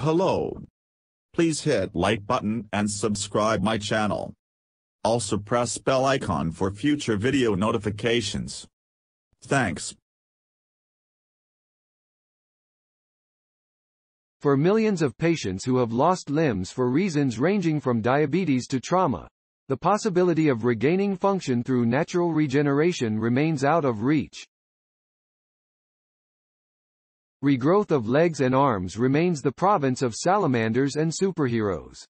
Hello. Please hit like button and subscribe my channel. Also press bell icon for future video notifications. Thanks. For millions of patients who have lost limbs for reasons ranging from diabetes to trauma, the possibility of regaining function through natural regeneration remains out of reach. Regrowth of legs and arms remains the province of salamanders and superheroes.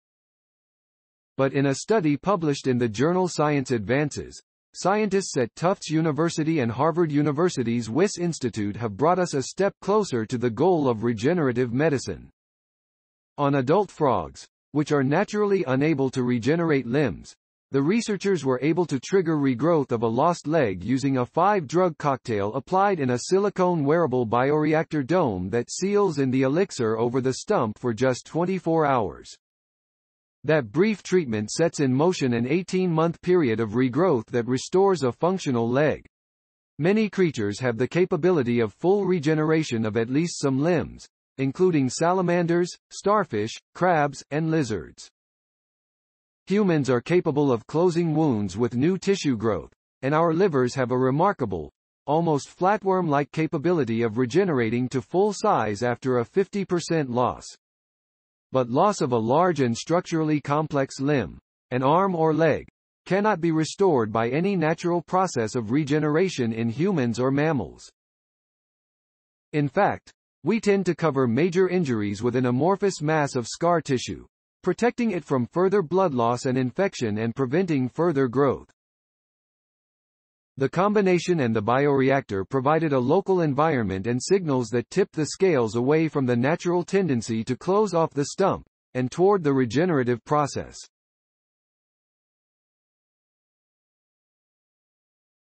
But in a study published in the journal Science Advances, scientists at Tufts University and Harvard University's Wyss Institute have brought us a step closer to the goal of regenerative medicine. On adult frogs, which are naturally unable to regenerate limbs, the researchers were able to trigger regrowth of a lost leg using a five-drug cocktail applied in a silicone wearable bioreactor dome that seals in the elixir over the stump for just 24 hours. That brief treatment sets in motion an 18-month period of regrowth that restores a functional leg. Many creatures have the capability of full regeneration of at least some limbs, including salamanders, starfish, crabs, and lizards. Humans are capable of closing wounds with new tissue growth, and our livers have a remarkable, almost flatworm-like capability of regenerating to full size after a 50% loss. But loss of a large and structurally complex limb, an arm or leg, cannot be restored by any natural process of regeneration in humans or mammals. In fact, we tend to cover major injuries with an amorphous mass of scar tissue, protecting it from further blood loss and infection and preventing further growth. The combination and the bioreactor provided a local environment and signals that tipped the scales away from the natural tendency to close off the stump, and toward the regenerative process.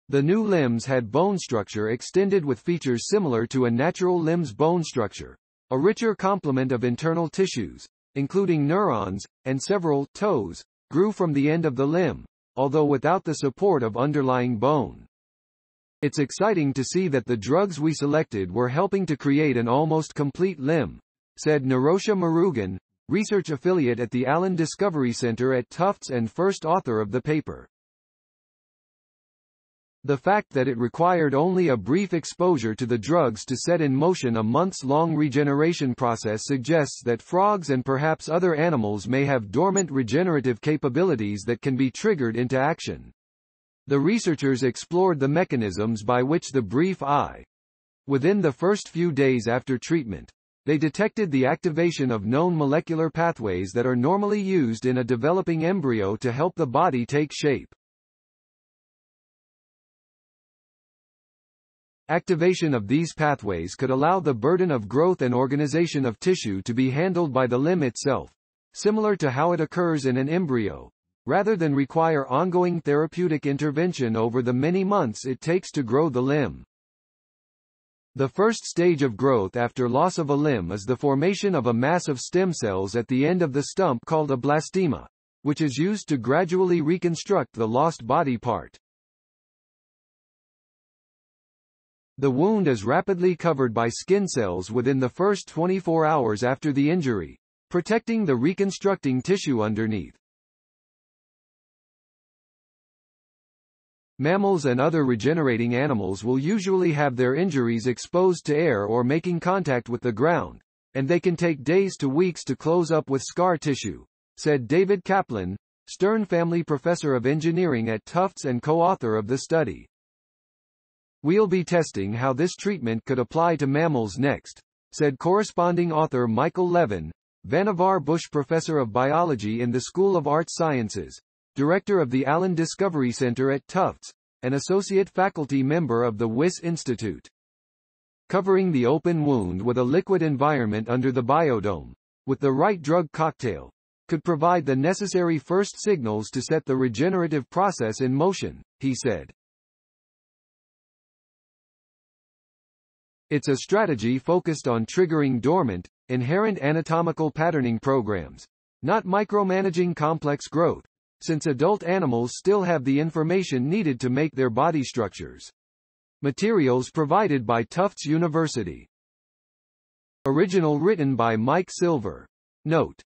The new limbs had bone structure extended with features similar to a natural limb's bone structure, a richer complement of internal tissues, including neurons, and several toes, grew from the end of the limb, although without the support of underlying bone. It's exciting to see that the drugs we selected were helping to create an almost complete limb, said Nirosha Murugan, research affiliate at the Allen Discovery Center at Tufts and first author of the paper. The fact that it required only a brief exposure to the drugs to set in motion a months-long regeneration process suggests that frogs and perhaps other animals may have dormant regenerative capabilities that can be triggered into action. The researchers explored the mechanisms by which the brief eye. Within the first few days after treatment, they detected the activation of known molecular pathways that are normally used in a developing embryo to help the body take shape. Activation of these pathways could allow the burden of growth and organization of tissue to be handled by the limb itself, similar to how it occurs in an embryo, rather than require ongoing therapeutic intervention over the many months it takes to grow the limb. The first stage of growth after loss of a limb is the formation of a mass of stem cells at the end of the stump called a blastema, which is used to gradually reconstruct the lost body part. The wound is rapidly covered by skin cells within the first 24 hours after the injury, protecting the reconstructing tissue underneath. Mammals and other regenerating animals will usually have their injuries exposed to air or making contact with the ground, and they can take days to weeks to close up with scar tissue, said David Kaplan, Stern Family Professor of Engineering at Tufts and co-author of the study. We'll be testing how this treatment could apply to mammals next, said corresponding author Michael Levin, Vannevar Bush Professor of Biology in the School of Art Sciences, Director of the Allen Discovery Center at Tufts, and Associate Faculty Member of the Wyss Institute. Covering the open wound with a liquid environment under the biodome, with the right drug cocktail, could provide the necessary first signals to set the regenerative process in motion, he said. It's a strategy focused on triggering dormant, inherent anatomical patterning programs, not micromanaging complex growth, since adult animals still have the information needed to make their body structures. Materials provided by Tufts University. Original written by Mike Silver. Note.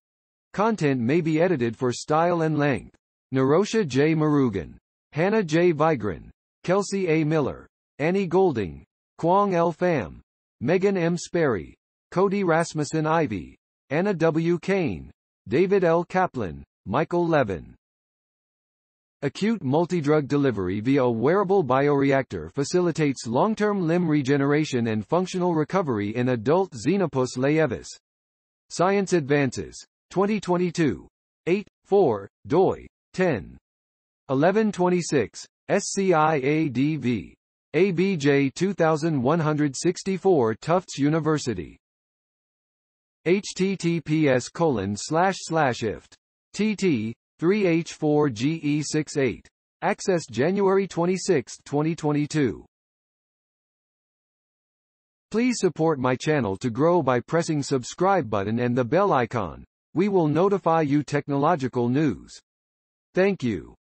Content may be edited for style and length. Nirosha J. Murugan. Hannah J. Vigran. Kelsey A. Miller. Annie Golding. Quang L. Pham. Megan M. Sperry. Cody Rasmussen Ivey. Anna W. Kane. David L. Kaplan. Michael Levin. Acute multidrug delivery via a wearable bioreactor facilitates long-term limb regeneration and functional recovery in adult Xenopus laevis. Science Advances. 2022. 8, 4, doi, 10. 1126, SCIADV. ABJ 2164 Tufts University. https colon slash slash ift. TT, 3H4GE68. Access January 26, 2022. Please support my channel to grow by pressing subscribe button and the bell icon. We will notify you technological news. Thank you.